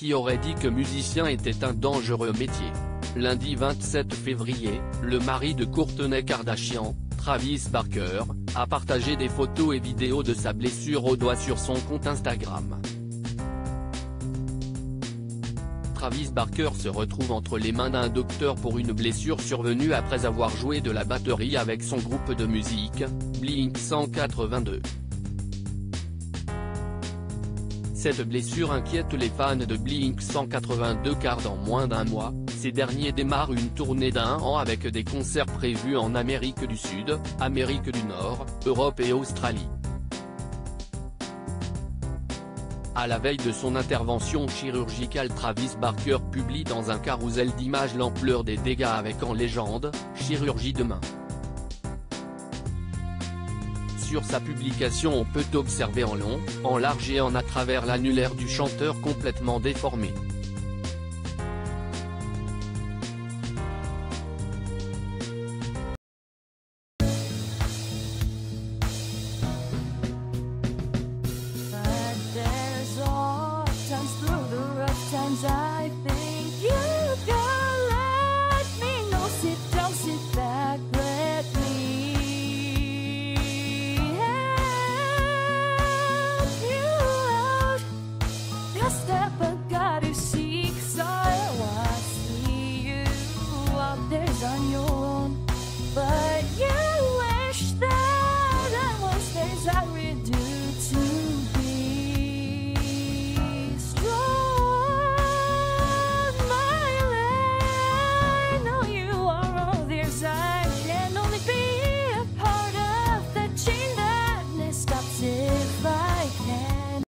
qui aurait dit que musicien était un dangereux métier. Lundi 27 février, le mari de Courtenay Kardashian, Travis Barker, a partagé des photos et vidéos de sa blessure au doigt sur son compte Instagram. Travis Barker se retrouve entre les mains d'un docteur pour une blessure survenue après avoir joué de la batterie avec son groupe de musique, Blink 182. Cette blessure inquiète les fans de Blink 182 car dans moins d'un mois, ces derniers démarrent une tournée d'un an avec des concerts prévus en Amérique du Sud, Amérique du Nord, Europe et Australie. À la veille de son intervention chirurgicale Travis Barker publie dans un carrousel d'images l'ampleur des dégâts avec en légende, chirurgie demain. Sur sa publication on peut observer en long, en large et en à travers l'annulaire du chanteur complètement déformé. 占有。